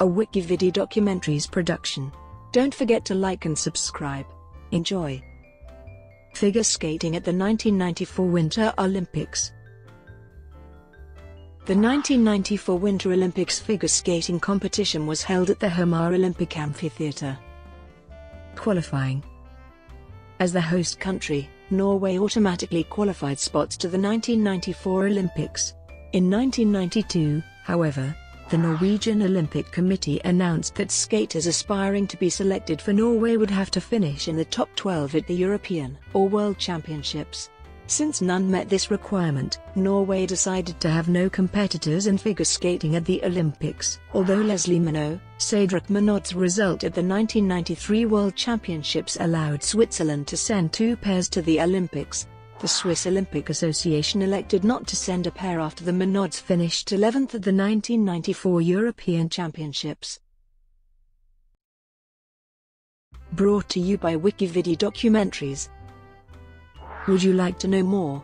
a Wikividi documentaries production. Don't forget to like and subscribe. Enjoy. Figure skating at the 1994 Winter Olympics. The 1994 Winter Olympics figure skating competition was held at the Hamar Olympic Amphitheatre. Qualifying As the host country, Norway automatically qualified spots to the 1994 Olympics. In 1992, however, the Norwegian Olympic Committee announced that skaters aspiring to be selected for Norway would have to finish in the top 12 at the European or World Championships. Since none met this requirement, Norway decided to have no competitors in figure skating at the Olympics. Although Leslie Monod, Cedric Monod's result at the 1993 World Championships allowed Switzerland to send two pairs to the Olympics, the Swiss Olympic Association elected not to send a pair after the Monods finished 11th at the 1994 European Championships. Brought to you by Wikividi Documentaries. Would you like to know more?